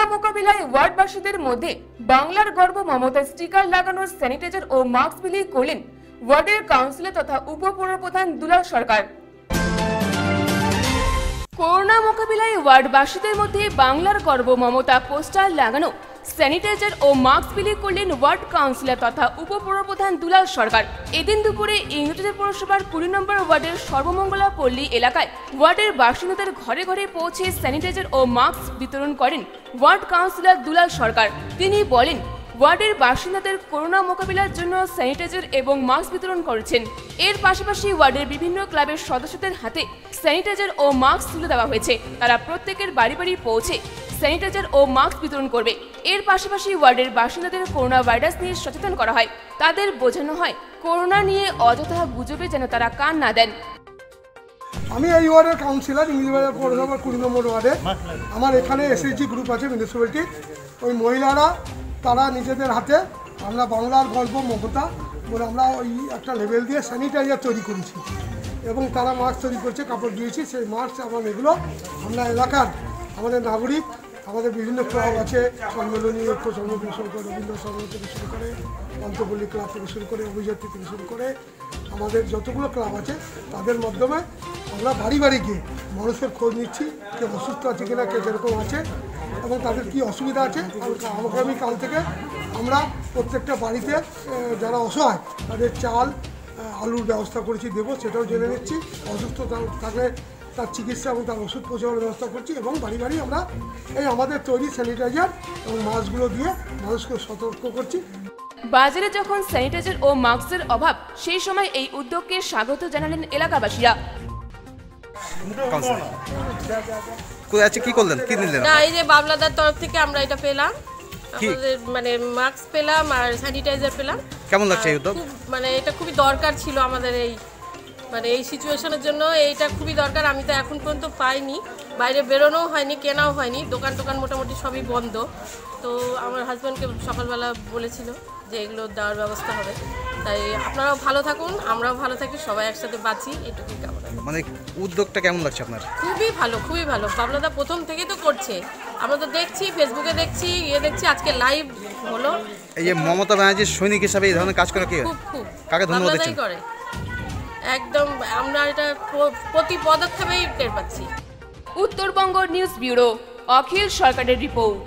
Corona মোকাবিলায় ওয়ার্ডবাসীদের মধ্যে বাংলার গর্ব মমতা স্টিকার লাগানোর স্যানিটাইজার ও মাস্ক বিলি করলেন ওয়ার্ডের কাউন্সিলর তথা উপপুরপ্রধান দুলাল সরকার। করোনা মোকাবিলায় ওয়ার্ডবাসীদের মধ্যে বাংলার গর্ব, মমতা, পোস্টার লাগানো, স্যানিটাইজার ও মাস্ক বিলি করলেন ওয়ার্ড কাউন্সিলর তথা উপপুরপ্রধান দুলাল সরকার। এদিন দুপুরে ইংরেজি পৌরসভার কুড়ি নম্বর ওয়ার্ডের সর্বমঙ্গলা পল্লী এলাকায় ওয়ার্ডের বাসিন্দাদের ঘরে ঘরে পৌঁছে স্যানিটাইজার ও মাস্ক বিতরণ করেন ওয়ার্ড কাউন্সিলর দুলাল সরকার। তিনি বলেন ওয়ার্ডের বাসিন্দাদের করোনা মোকাবিলার জন্য স্যানিটাইজার এবং মাস্ক বিতরণ করেছেন। এর পাশাপাশি ওয়ার্ডের বিভিন্ন ক্লাবের সদস্যদের হাতে স্যানিটাইজার ও মাস্ক তুলে দেওয়া হয়েছে। তারা প্রত্যেকের বাড়ি বাড়ি পৌঁছে স্যানিটাইজার ও মাস্ক বিতরণ করবে। এর পাশাপাশি ওয়ার্ডের বাসিন্দাদের করোনা ভাইরাস নিয়ে সচেতন করা হয়। তাদের বোঝানো হয়, করোনা নিয়ে অযথা গুজবে যেন তারা কান না দেন। আমি এই ওয়ার্ডের কাউন্সিলর ইংলিশবাজার পৌরসভার কুড়ি নম্বর ওয়ার্ডে। আমার এখানে এসএসজি গ্রুপ আছে মিউনিসিপ্যালিটি ওই মহিলারা তারা নিজেদের হাতে আমরা বাংলার গল্প, মমতা, বলে আমরা ওই একটা লেভেল দিয়ে স্যানিটাইজার তৈরি করেছি। এবং তারা মাস্ক তৈরি করছে, কাপড় দিয়েছি, সেই মাস্ক এবং এগুলো আমরা এলাকার আমাদের নাগরিক, আমাদের বিভিন্ন ক্লাব আছে, সম্মেলনী ঐক্য সংঘ থেকে শুরু করে রবীন্দ্র সংঘ থেকে শুরু করে পঞ্চপল্লী ক্লাব থেকে শুরু করে অভিযাত্রী থেকে শুরু করে, আমাদের যতগুলো ক্লাব আছে, তাদের মাধ্যমে আমরা বাড়ি বাড়ি গিয়ে মানুষের খোঁজ নিচ্ছি, কে অসুস্থ আছে কিনা, কে যেরকম আছে এবং তাদের কি অসুবিধা আছে, আগামী কাল থেকে আমরা প্রত্যেকটা বাড়িতে যারা অসহায়, তাদের চাল আলুর ব্যবস্থা করেছি, দেবো, সেটাও জেনে নিচ্ছি। অসুস্থ থাকলে তার চিকিৎসা এবং তার ওষুধ পৌঁছানোর ব্যবস্থা করছি এবং বাড়ি বাড়ি আমরা এই আমাদের তৈরি স্যানিটাইজার এবং মাস্কগুলো দিয়ে মানুষকে সতর্ক করছি। বাজারে যখন স্যানিটাইজার ও মাস্কের অভাব, সেই সময় এই উদ্যোগকে স্বাগত জানালেন এলাকাবাসীরা। কাউন্সিলর আছে কি করলেন? কি নিলেন? না এই যে বাবলাদার তরফ থেকে আমরা এটা পেলাম? আমাদের মানে মাস্ক পেলাম আর স্যানিটাইজার পেলাম। কেমন লাগছে এই উদ্যোগ? মানে এটা খুবই দরকার ছিল আমাদের এই মানে এই সিচুয়েশনের জন্য। এইটা খুবই দরকার। আমি তো এখন পর্যন্ত পাইনি। বাইরে বেরোনোও হয়নি কেনাও হয়নি। দোকান টোকান মোটামুটি সবই বন্ধ। তো আমার হাজব্যান্ডকে সকালবেলা বলেছিল যে এগুলো দেওয়ার ব্যবস্থা হবে। তাই আপনারাও ভালো থাকুন আমরাও ভালো থাকি সবাই একসাথে বাঁচি এটুকুই কামনা মানে উদ্যোগটা কেমন লাগছে আপনার? খুবই ভালো খুবই ভালো। বাবলাদা প্রথম থেকেই তো করছে। আমরা তো দেখছি ফেসবুকে দেখছি ইয়ে দেখছি আজকে লাইভ হলো। এই যে মমতা ব্যানার্জির সৈনিক হিসাবে এই ধরনের কাজ করে কি? খুব খুব। কাকে ধন্যবাদ দিচ্ছেন? করে। একদম আমরা এটা প্রতি পদক্ষেপেই টের পাচ্ছি। উত্তরবঙ্গ নিউজ ব্যুরো অখিল সরকারের রিপোর্ট।